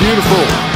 Beautiful.